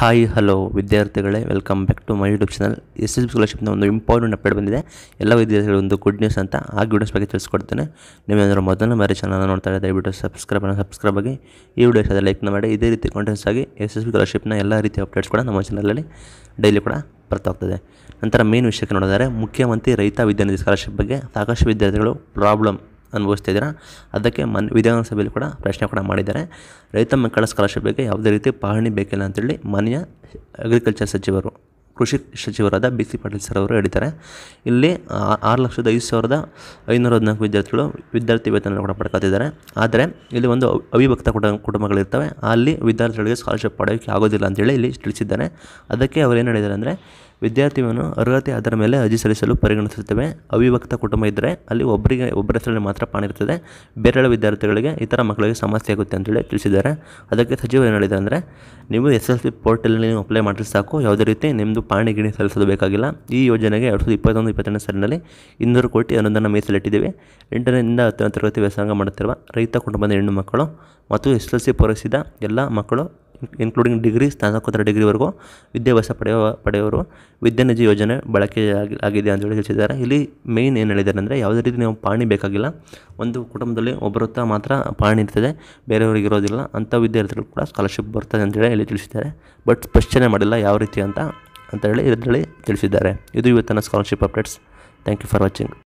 Hi hello ವಿದ್ಯಾರ್ಥಿಗಳೇ. Welcome back to my YouTube channel S S ಸ್ಕಾಲರ್ಶಿಪ್ನ ಒಂದು important update ಬಂದಿದೆ. ಎಲ್ಲ ವಿದ್ಯಾರ್ಥಿಗಳು ಒಂದು ಗುಡ್ ನ್ಯೂಸ್ ಅಂತ ಆ ಗುಡ್ ನ್ಯೂಸ್ ಬಗ್ಗೆ ತಿಳಿಸ್ಕೊಡ್ತೇನೆ. ನೀವೇನಾದರೂ ಮೊದಲ ಬಾರಿ ಚಾನಲ್ ನೋಡ್ತಾ ಇದ್ದರೆ ದಯವಿಟ್ಟು ಸಬ್ಸ್ಕ್ರೈಬ್ ಸಬ್ಸ್ಕ್ರೈಬ್ ಆಗಿ, ಈ ವಿಡಿಯೋ ಇಷ್ಟ ಲೈಕ್ನ ಮಾಡಿ. ಇದೇ ರೀತಿ ಕಾಂಟೆಂಟ್ಸ್ ಆಗಿ ಎಸ್ ಎಸ್ ಬಿ ಸ್ಕಾಲರ್ಶಿಪ್ನ ಎಲ್ಲ ರೀತಿಯ ಅಪ್ಡೇಟ್ಸ್ ಕೂಡ ನಮ್ಮ ಚಾನಲಲ್ಲಿ ಡೈಲಿ ಕೂಡ ಬರ್ತಾ ಹೋಗ್ತದೆ ನಂತರ ಮೇನ್ ವಿಷಯಕ್ಕೆ ನೋಡಿದರೆ ಮುಖ್ಯಮಂತ್ರಿ ರೈತ ವಿದ್ಯಾನಿಧಿ ಸ್ಕಾಲರ್ಶಿಪ್ ಬಗ್ಗೆ ಸಾಕಷ್ಟು ವಿದ್ಯಾರ್ಥಿಗಳು ಪ್ರಾಬ್ಲಮ್ ಅನುಭವಿಸ್ತಿದ್ದೀರಾ? ಅದಕ್ಕೆ ಮನ್, ವಿಧಾನಸಭೆಯಲ್ಲಿ ಕೂಡ ಪ್ರಶ್ನೆ ಕೂಡ ಮಾಡಿದ್ದಾರೆ. ರೈತ ಮಕ್ಕಳ ಸ್ಕಾಲರ್ಶಿಪ್ ಬಗ್ಗೆ ಯಾವುದೇ ರೀತಿ ಪಹಣಿ ಬೇಕಿಲ್ಲ ಅಂತೇಳಿ ಮಾನ್ಯ ಅಗ್ರಿಕಲ್ಚರ್ ಸಚಿವರು, ಕೃಷಿ ಸಚಿವರಾದ ಬಿ ಸಿ ಪಾಟೀಲ್ ಸರ್ ಅವರು ಹೇಳಿದ್ದಾರೆ. ಇಲ್ಲಿ ಆರು ಲಕ್ಷದ ಐದು ಸಾವಿರದ ಐನೂರ ಹದಿನಾಲ್ಕು ವಿದ್ಯಾರ್ಥಿಗಳು ವಿದ್ಯಾರ್ಥಿ ವೇತನ ಕೂಡ ಪಡ್ಕೊತಿದ್ದಾರೆ. ಆದರೆ ಇಲ್ಲಿ ಒಂದು ಅವ್- ಅವಿಭಕ್ತ ಕುಟ, ಕುಟುಂಬಗಳಿರ್ತವೆ. ಅಲ್ಲಿ ವಿದ್ಯಾರ್ಥಿಗಳಿಗೆ ಸ್ಕಾಲರ್ಶಿಪ್ ಪಡೆಯೋಕ್ಕೆ ಆಗೋದಿಲ್ಲ ಅಂತೇಳಿ ಇಲ್ಲಿ ತಿಳಿಸಿದ್ದಾರೆ. ಅದಕ್ಕೆ ಅವರು ಏನು ಹೇಳಿದ್ದಾರೆ ಅಂದರೆ ವಿದ್ಯಾರ್ಥಿಯನ್ನು ಅರ್ಹತೆ ಆಧಾರ ಮೇಲೆ ಅರ್ಜಿ ಸಲ್ಲಿಸಲು ಪರಿಗಣಿಸುತ್ತವೆ. ಅವಿಭಕ್ತ ಕುಟುಂಬ ಇದ್ದರೆ ಅಲ್ಲಿ ಒಬ್ಬರಿಗೆ ಒಬ್ಬರ ಹೆಸರಲ್ಲಿ ಮಾತ್ರ ಪಾಣಿ ಇರ್ತದೆ ಬೇರೆ ವಿದ್ಯಾರ್ಥಿಗಳಿಗೆ ಇತರ ಮಕ್ಕಳಿಗೆ ಸಮಸ್ಯೆ ಆಗುತ್ತೆ ಅಂತೇಳಿ ತಿಳಿಸಿದ್ದಾರೆ. ಅದಕ್ಕೆ ಸಚಿವರು ಏನು ಹೇಳಿದ್ದಾರೆ ಅಂದರೆ, ನೀವು ಎಸ್ ಎಲ್ ಸಿ ನೀವು ಅಪ್ಲೈ ಮಾಡಿದ್ರೆ ಸಾಕು. ಯಾವುದೇ ರೀತಿ ನಿಮ್ಮದು ಪಾಣಿ ಗಿಣಿ ಸಲ್ಲಿಸೋದು ಬೇಕಾಗಿಲ್ಲ. ಈ ಯೋಜನೆಗೆ ಎರಡು ಸಾವಿರದ ಇಪ್ಪತ್ತೊಂದು ಇಪ್ಪತ್ತೆರಡನೇ ಸಾಲಿನಲ್ಲಿ ಇನ್ನೂರು ಕೋಟಿ ಅನುದಾನ ಮೀಸಲಿಟ್ಟಿದ್ದೀವಿ. ಎಂಟರಿಂದ ಹತ್ತನೇ ತರಗತಿ ವ್ಯಾಸಂಗ ಮಾಡುತ್ತಿರುವ ರೈತ ಕುಟುಂಬದ ಹೆಣ್ಣು ಮಕ್ಕಳು ಮತ್ತು ಎಸ್ ಎಲ್ ಸಿ ಪೂರೈಸಿದ ಎಲ್ಲ ಮಕ್ಕಳು ಇನ್ಕ್ಲೂಡಿಂಗ್ ಡಿಗ್ರಿ ಸ್ನಾತಕೋತ್ತರ ಡಿಗ್ರಿವರೆಗೂ ವಿದ್ಯಾಭ್ಯಾಸ ಪಡೆಯುವ ಪಡೆಯೋರು ವಿದ್ಯಾನಿಧಿ ಯೋಜನೆ ಬಳಕೆ ಆಗಿ, ಆಗಿದೆ ಅಂತೇಳಿ ತಿಳಿಸಿದ್ದಾರೆ. ಇಲ್ಲಿ ಮೇಯ್ನ್ ಏನು ಹೇಳಿದ್ದಾರೆ ಅಂದರೆ ಯಾವುದೇ ರೀತಿ ನೀವು ಪಾಣಿ ಬೇಕಾಗಿಲ್ಲ. ಒಂದು ಕುಟುಂಬದಲ್ಲಿ ಒಬ್ಬರು ಹತ್ರ ಮಾತ್ರ ಪಾಣಿ ಇರ್ತದೆ. ಬೇರೆಯವ್ರಿಗೆ ಇರೋದಿಲ್ಲ. ಅಂಥ ವಿದ್ಯಾರ್ಥಿಗಳು ಕೂಡ ಸ್ಕಾಲರ್ಶಿಪ್ ಬರ್ತದೆ ಅಂತೇಳಿ ಇಲ್ಲಿ ತಿಳಿಸಿದ್ದಾರೆ. ಬಟ್ ಸ್ಪಷ್ಟನೆ ಮಾಡಿಲ್ಲ ಯಾವ ರೀತಿ ಅಂತ ಅಂತ ಹೇಳಿ ಇದರಲ್ಲಿ ತಿಳಿಸಿದ್ದಾರೆ. ಇದು ಇವತ್ತಿನ scholarship updates thank you for watching